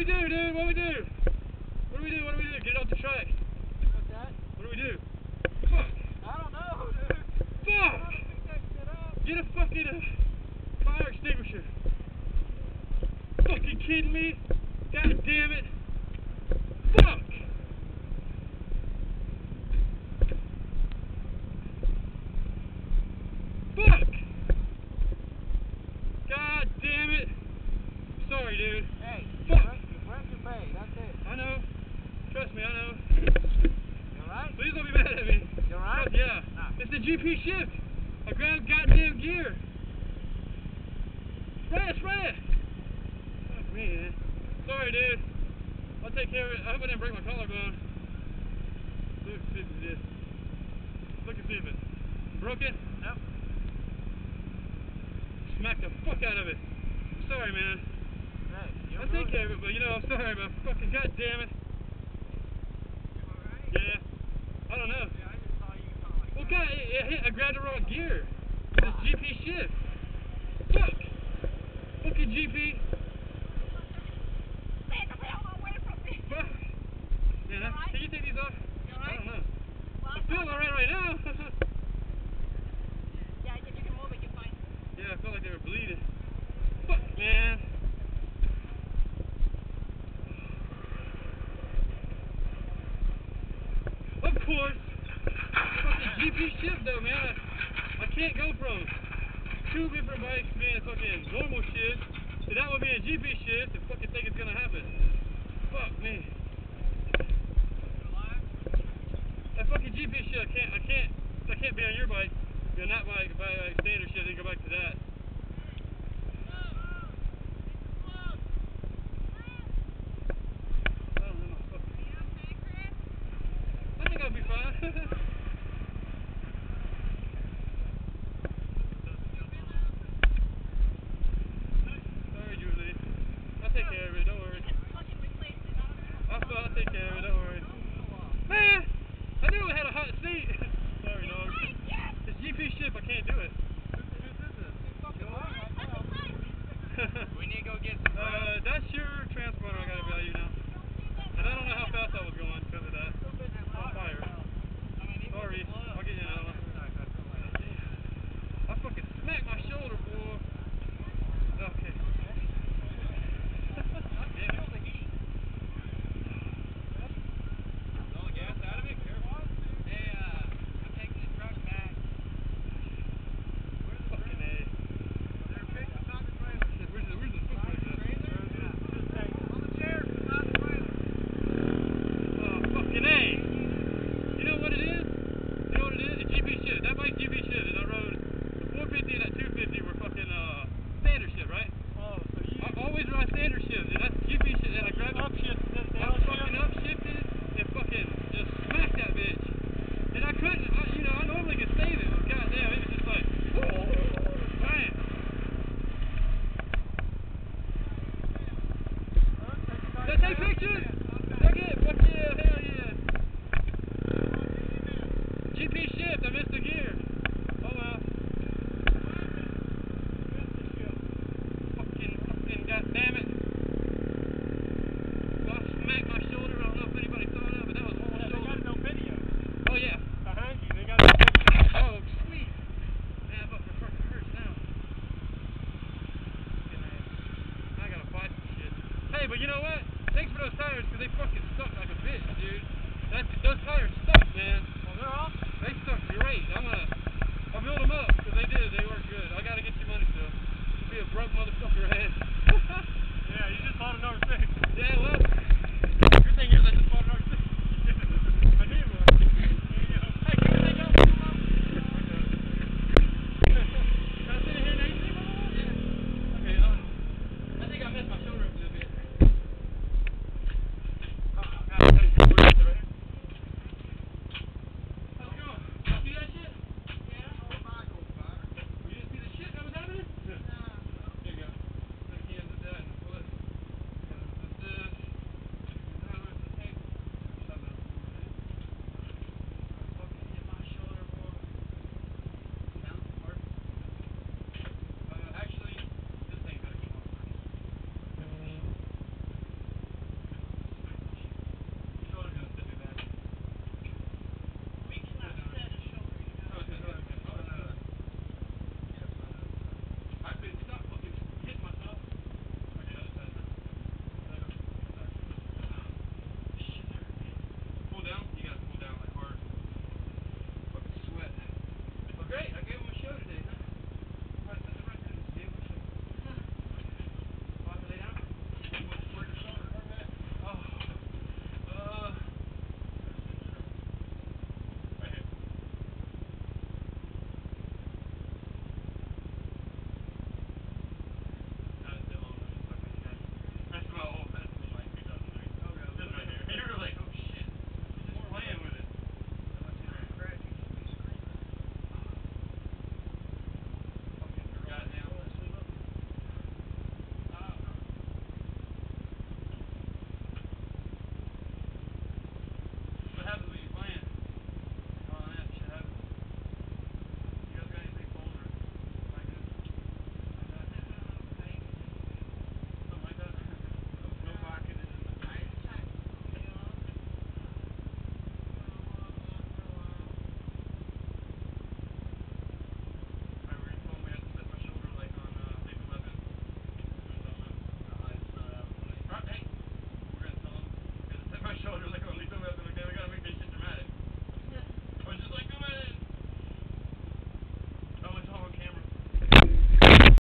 we do, dude? What do we do? What do we do? What do we do? Get it off the track. What's that? What do we do? Fuck. I don't know, dude. Fuck. How to pick that shit up? Get a fucking uh, fire extinguisher. Fucking kidding me? God damn it. Fuck. God damn it. Sorry, dude. Hey, Fuck. rent, rent your pay. That's it. I know. Trust me, I know. You alright? Please don't be mad at me. You alright? Fuck yeah. Nah. It's the GP shift. I grabbed goddamn gear. Spray it, spray it. Fuck me, man. Sorry, dude. I'll take care of it. I hope I didn't break my collarbone. Look, see if it is. Look and see if it's broken. Nope. Smack the fuck out of it. Sorry, man. You I'll take care of it, but you know, I'm sorry, but fucking goddamn it. Yeah. I don't know. Well, God, it, it hit, I grabbed the wrong gear. This GP shift. Fuck. Fucking GP. Fuck. Yeah, that, can you take these off? I don't know. Feel alright right now. yeah, I felt like they were bleeding. Fuck, man. Of course. Fucking GP shift though, man. I, I can't go from two different bikes being fucking normal shift to that one being GP shift and fucking think it's gonna happen. Fuck me. cheapest shit. I can't, I can't, I can't be on your bike. You know, not my, my standard shit. Then go back to that.